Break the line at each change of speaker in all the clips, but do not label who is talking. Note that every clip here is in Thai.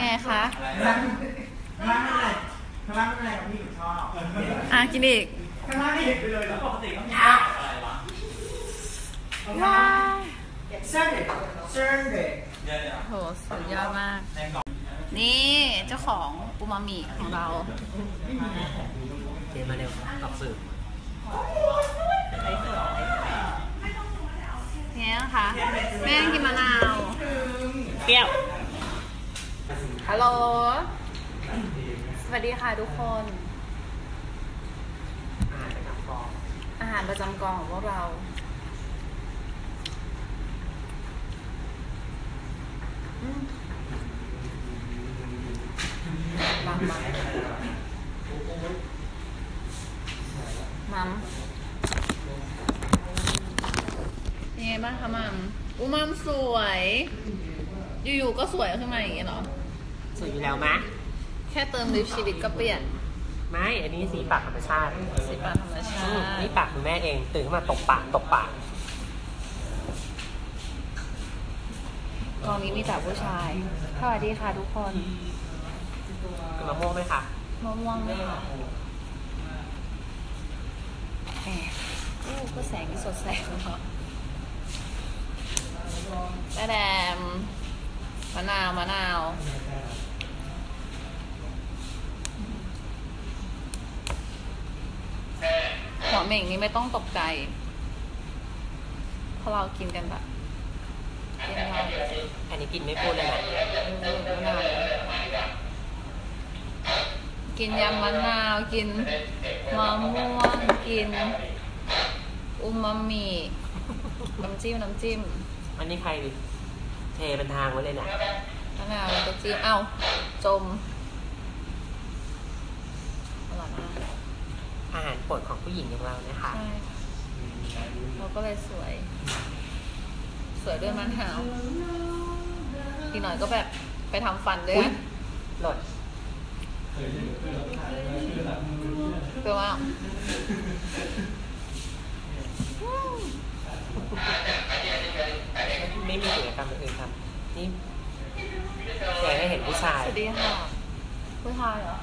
ไงคะ
ข้างล่างไม่เป็นไรข้างล่างไม่เป็นไรครับพี่หนูชอบ
อะกินอีก
ข้างล่างไม่เห็นไปเลยเหรอปกติก็มีอะไรวะ
ว้าย
เส้นเด็กเส้นเด็กเดี๋ยวเดี๋ยว
โหสุดยอดมาก
ในกล่อง
นี่เจ้าของอูมามิของเรา
เจมาเร็วตอบสื่อ
ไงนะคะแม่กินมะนาว
เปรี้ยว
ฮัลโหล สวัสดีค่ะทุกคน
อาหารประจำกอง
อาหารประจำกองของพวกเราอืมมัมมัมมัมยังไงบ้างคะมัมอูมัมสวย อยู่ๆก็สวยขึ้นมาอย่างเงี้ยเหรอ
สวยอยู่แล้วมะ
แค่เติมลิปชีวิตก็เปลี่ยน
ไม่ อันนี้สีปากธรรมชาติ
สีปากธรรมชา
อืม
ติ
นี่ปากคุณแม่เอง ตื่นขึ้นมาตบปากตบปาก
กองนี้มีแต่ผู้ชายสวัสดีค่ะทุกคน
กินมะม่วงไหมคะ
มะม่วงไหมคะแหมโอ้ก็แสงที่สดใสของเราแม่แดมมะนาวมะนาว หัวเหม่งนี้ไม่ต้องตกใจ เพราะเรากินกันแบบกินเรา
อันนี้กินไม่พูดเลยนะ
กินยำมะนาว กินมะม่วง กินอูมามิน้ำจิ้มน้ำจิ้ม
อันนี้ใครดิเทเป็นทางไว้เลยเนี่ย
มะนาวแล้วก็จิ้มเอ้าจมอร่อยมาก
อาหารโปรดของผู้หญิงอย่างเรานะคะ
ใช่เราก็เลยสวย สวยด้วยมันหาวอีกหน่อยก็แบบไปทำฟันด้วย
อุ๊ย
นะ
หล่น
เพื่อว่า
ไม่มีกิจกรรมอื่นทำนี่อยากให้เห็นผู้ชาย
สวัสดีค่ะ ผู้ชายเหรอ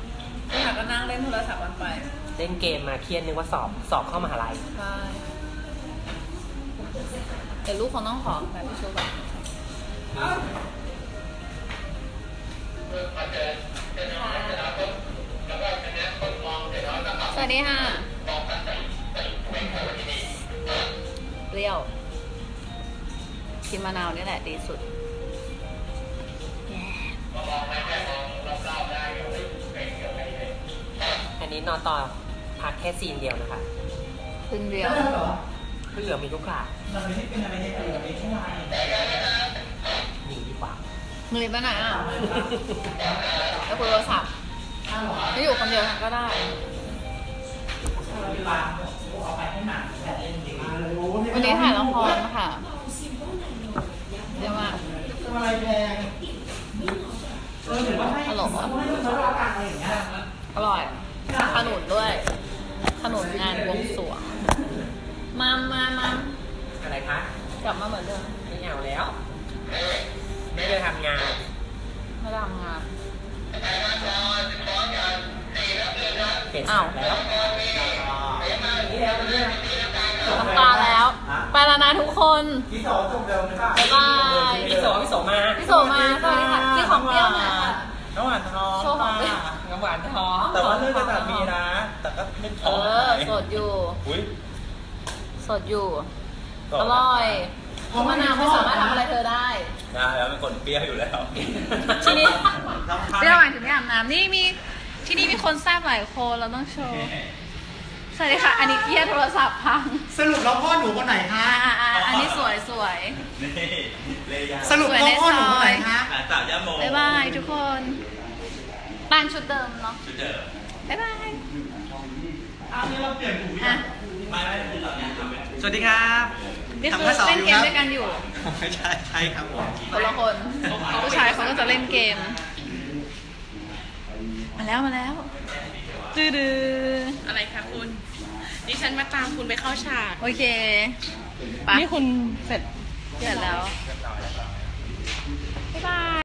ผู้ชายก็นั่งเล่นโทรศัพท์วันไป
เล่นเกมมาเครียดนึกว่าสอบสอบเข้ามหาลัย
ใช่แต่ลูกเขาต้องขอแบบพี่ชูแบบสวัสดีค่ะเปรี้ยวกินมะนาวนี่แหละดีสุด
อันนี้นอนต่อ พักแค่ซีนเดียวนะคะ
ขึ้นเรียว
ที่เหลือมีทุกข่า
เราไม่ได้เป็นอะไรในตัวไม่ใช่ไหม
หนีดีกว่า
มือลิบไปไหนอะแล้วคุยโทรศัพท์ไม่อยู่คนเดียวก็ได้
เวลาเอาไปให้หมาแต่เล่นดี
วันนี้ถ่ายละครค่ะเยอะมาก
ทำอะไรแพงเออเห็นว่าให้
ฮัลโหล
ให้เขารับการอะไรอย่างเงี้ย
อร่อยขนุนด้วย ขนุนงานบวงสรวงมามามา
อะไรคะ
กลับมาเหมือนเดิม
ไม่เอาแล้ว ไม่ได้ทำงาน
ไม่ได้ทำงาน
เปลี่ยน
อ้า
ฉาวกแล้ว
น้ำตาแล้ว ไปแล้วนะทุกคน
พี่โสจบเร็วไหมป่ะ
บ๊ายบาย
พี่โสพี่โสมา
พี่โสมาสวัสดีค่ะพี่ของเปรี้ยวหน่อยค่ะ
น้ำหวานทอง
โชว์ของเปรี้ยว
น้ำหวานทอง
แต่ว่าเรื่องจะตัดมีนะแต่ ก็ไม่
เอ
ท้อง
อสดอยู่
อุ้ย
สดอยู่ อร่อยเพราะมะนาวไม่สามารถทำอะไรเธอได้
ได้แล้วเป็นคนเปรี้ยวอยู่แล้ว
ที่นี่เรียกหมายถึงไม่อาบน้ำนี่มีที่นี่มีคนทราบหลายคนเราต้องโชว์สวัสดีค่ะ อันนี้เกียร์โทรศัพท์พัง
สรุปแล้วพ่อหนูคนไหนคะ
อ่าอ่าอันนี้สวยสวย
นี่เลยา
สรุปแล้วพ่อหนูคนไหนคะ
หลานสาวยาโม
บ๊ายบายทุกคนบ้านชุดเดิมเนาะ
ชุดเดิม
บ๊ายบาย
อ้าวนี่เราเปลี่ยนหู
อะ
ไม่ไม่คือตอนนี้ทำเป็น
สวัสดีครับ
นี่คือเล่นเกมด้วยกันอยู่
ไม่ใช่ใช่ครับผม
คนละคนผู้ชายเขาก็จะเล่นเกม มาแล้วมาแล้วดื้อดื้อ
อะไรคะคุณ ดิฉันมาตามคุณไปเข้าฉาก
โอเคไป
นี่คุณเสร็จ
เสร็จแล้ว บ๊ายบาย